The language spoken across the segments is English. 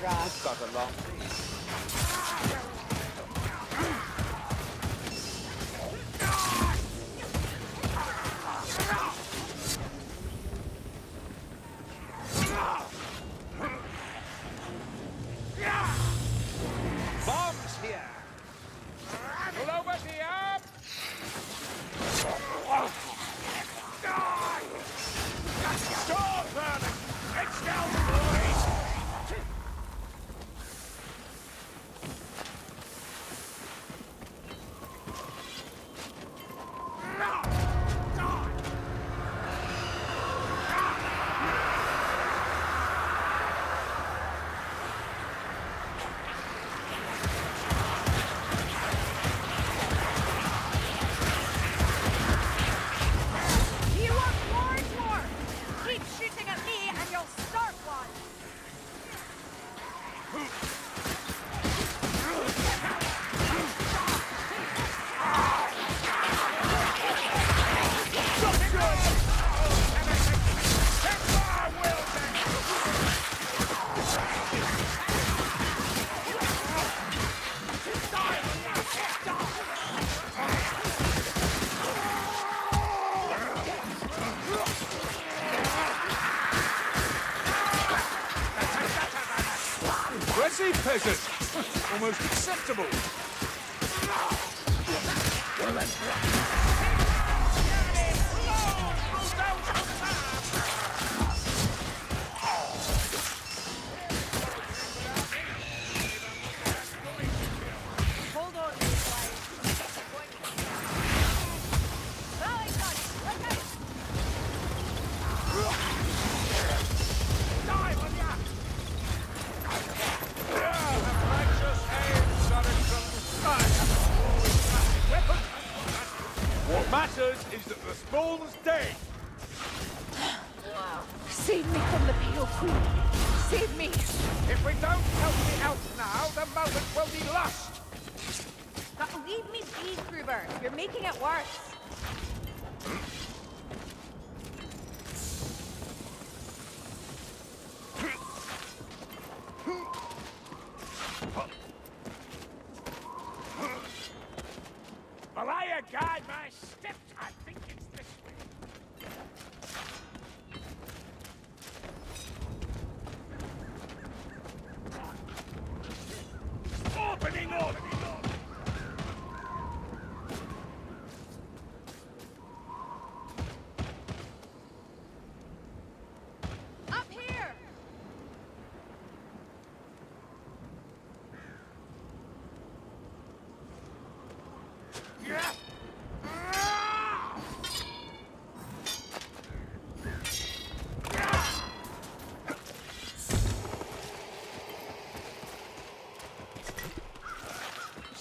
drop. Got a long Almost acceptable! Dead! Save me from the Pale Queen. Save me. If we don't help me out now, the moment will be lost! Now, leave me be, Kruber. You're making it worse. Hmm? Malaya guide my steps! I think it's this way. Opening order! Up here!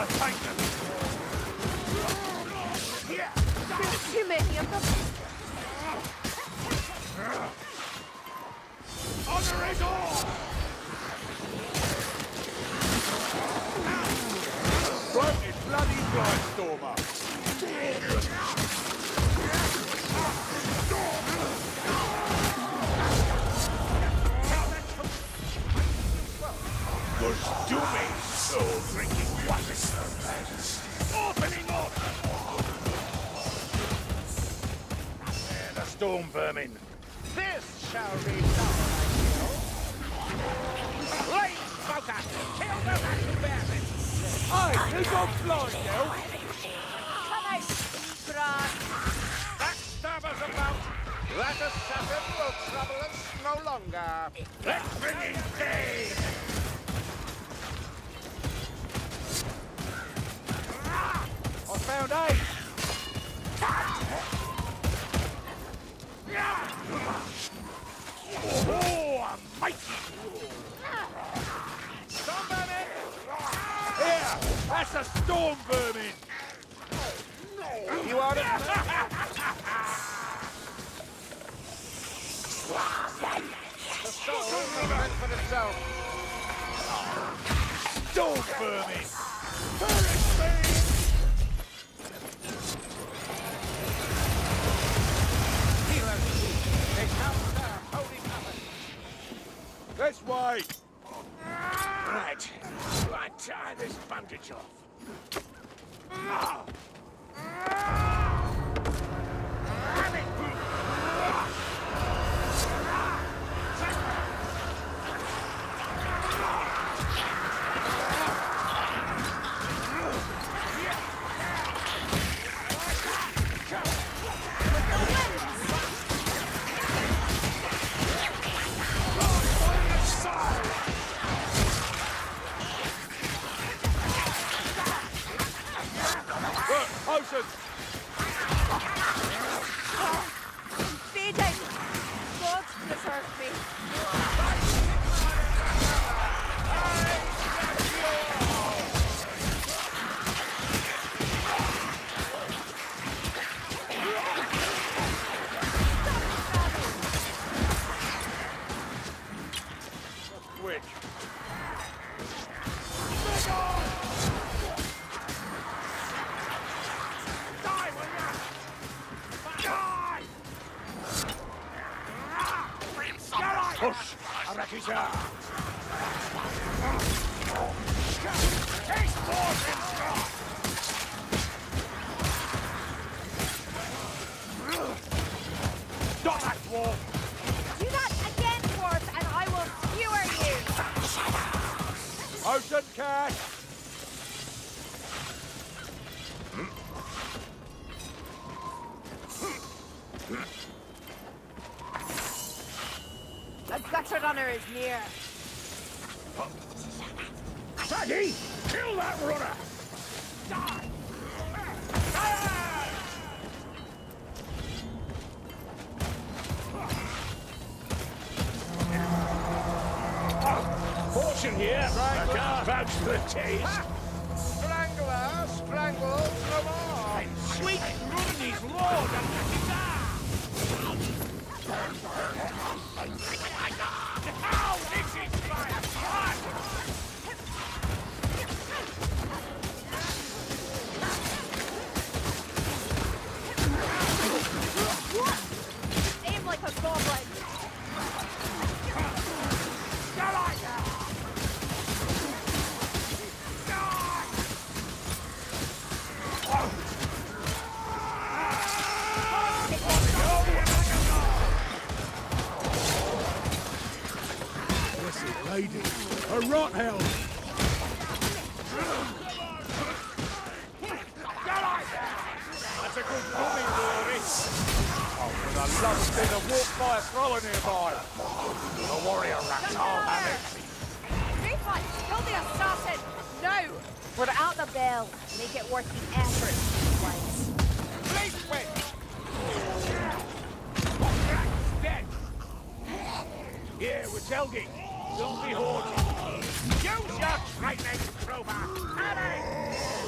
losing my patience! Aye, who got? Come out, Grant. Backstabbers about! That assassin will trouble us no longer. Let's bring in Dave! Ah! I found eight! Ah! Oh, a mighty That's a storm vermin! You are the soul will for itself. Storm vermin! Perish me! They come, sir. Holy cover. This way! Tie this bandage off. Arakisha! Taste more than Scott! Stop that war! Do that again, dwarf, and I will skewer you. Ocean! The gutter is near. Saggy! Kill that runner! Die! Here! I can't vouch for the taste! By a nearby! The warrior rats, oh, I'll have it! Refund, kill the assassin. No. Without the bell, make it worth the effort. Twice. Please! Dead! Here, we're Don't be haughty. Use your frightening crowbar! Hurry!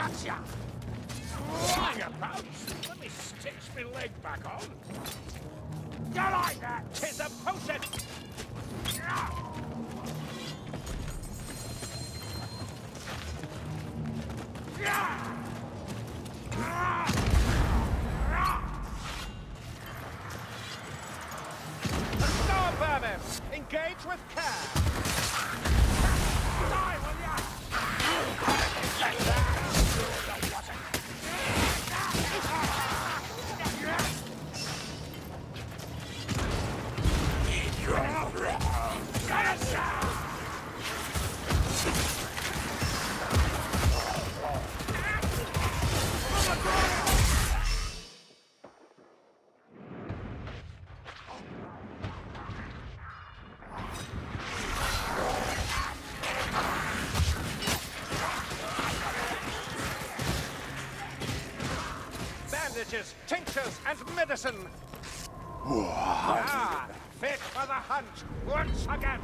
Gotcha! Hang about. Let me stitch my leg back on. You like that? Tis a potion! Engage with care! Die, Bandages, tinctures, and medicine! ah, fit for the hunt once again!